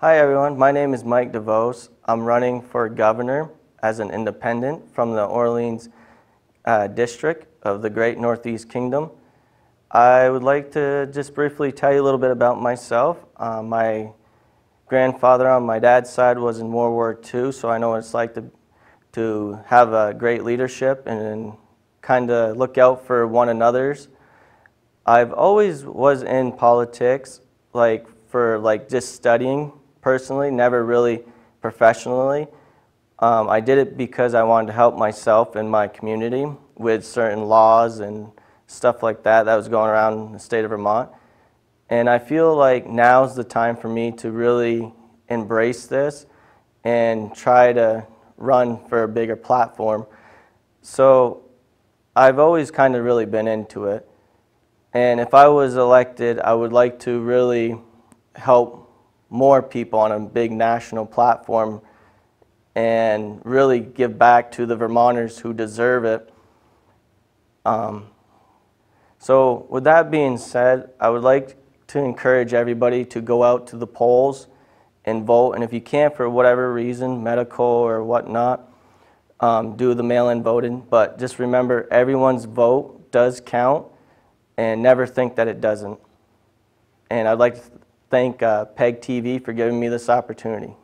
Hi everyone, my name is Mike Devost. I'm running for governor as an independent from the Orleans uh, district of the Great Northeast Kingdom. I would like to just briefly tell you a little bit about myself. Uh, my grandfather on my dad's side was in World War II, so I know what it's like to, to have a great leadership and kind of look out for one another's. I've always was in politics, like for like just studying personally, never really professionally. Um, I did it because I wanted to help myself and my community with certain laws and stuff like that that was going around in the state of Vermont. And I feel like now's the time for me to really embrace this and try to run for a bigger platform. So I've always kind of really been into it. And if I was elected, I would like to really help more people on a big national platform and really give back to the Vermonters who deserve it. Um, so with that being said, I would like to encourage everybody to go out to the polls and vote. And if you can't for whatever reason, medical or whatnot, um, do the mail-in voting. But just remember, everyone's vote does count and never think that it doesn't. And I'd like to thank uh, PEG TV for giving me this opportunity.